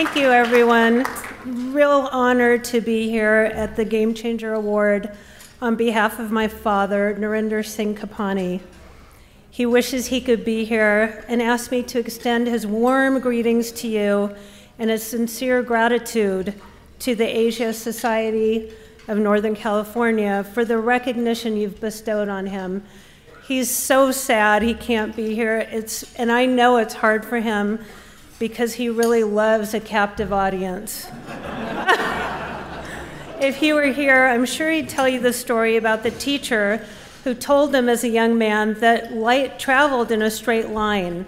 Thank you, everyone. Real honor to be here at the Game Changer Award on behalf of my father, Narinder Singh Kapany. He wishes he could be here and asked me to extend his warm greetings to you and his sincere gratitude to the Asia Society of Northern California for the recognition you've bestowed on him. He's so sad he can't be here. It's, and I know it's hard for him because he really loves a captive audience. if he were here, I'm sure he'd tell you the story about the teacher who told him as a young man that light traveled in a straight line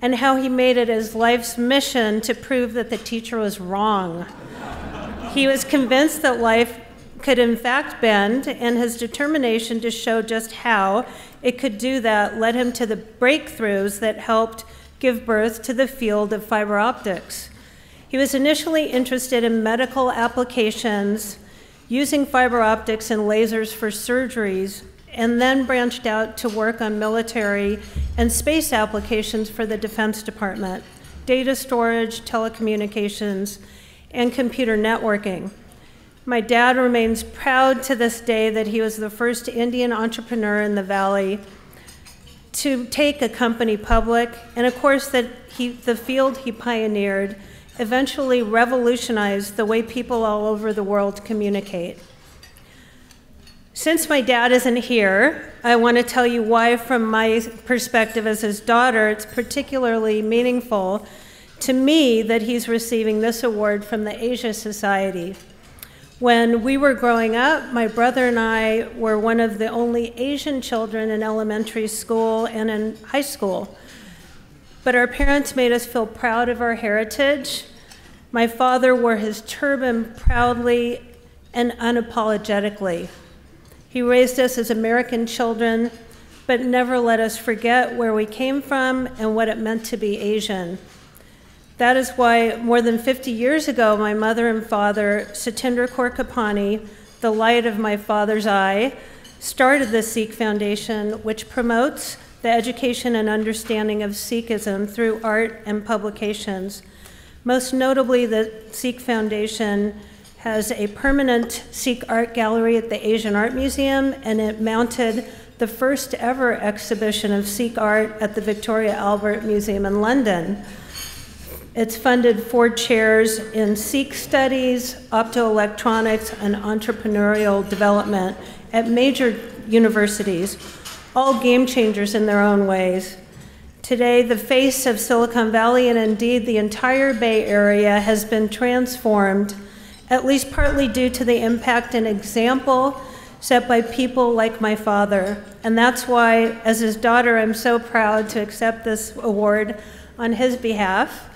and how he made it his life's mission to prove that the teacher was wrong. he was convinced that life could in fact bend, and his determination to show just how it could do that led him to the breakthroughs that helped give birth to the field of fiber optics. He was initially interested in medical applications using fiber optics and lasers for surgeries, and then branched out to work on military and space applications for the Defense Department, data storage, telecommunications, and computer networking. My dad remains proud to this day that he was the first Indian entrepreneur in the Valley to take a company public, and of course, that he, the field he pioneered eventually revolutionized the way people all over the world communicate. Since my dad isn't here, I want to tell you why, from my perspective as his daughter, it's particularly meaningful to me that he's receiving this award from the Asia Society. When we were growing up, my brother and I were one of the only Asian children in elementary school and in high school. But our parents made us feel proud of our heritage. My father wore his turban proudly and unapologetically. He raised us as American children, but never let us forget where we came from and what it meant to be Asian. That is why more than 50 years ago, my mother and father, Satinder Kaur Kapany, the light of my father's eye, started the Sikh Foundation, which promotes the education and understanding of Sikhism through art and publications. Most notably, the Sikh Foundation has a permanent Sikh art gallery at the Asian Art Museum, and it mounted the first ever exhibition of Sikh art at the Victoria Albert Museum in London. It's funded four chairs in Sikh studies, optoelectronics, and entrepreneurial development at major universities, all game changers in their own ways. Today, the face of Silicon Valley and indeed the entire Bay Area has been transformed, at least partly due to the impact and example set by people like my father. And that's why, as his daughter, I'm so proud to accept this award on his behalf.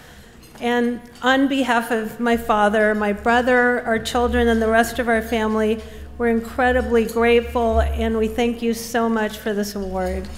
And on behalf of my father, my brother, our children, and the rest of our family, we're incredibly grateful and we thank you so much for this award.